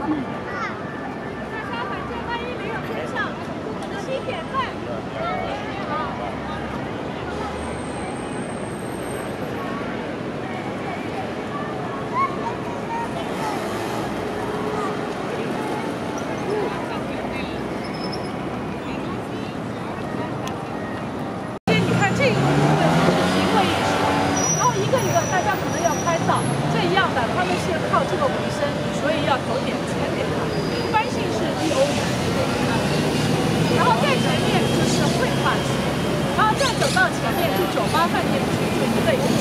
大家反正万一没有跟上，7点半。然后一个一个，大家可能要拍照，这一样的，他们是靠这个微笑。头点前面他一般性是一欧元然后再前面就是绘画区然后再走到前面就酒吧饭店区就一个人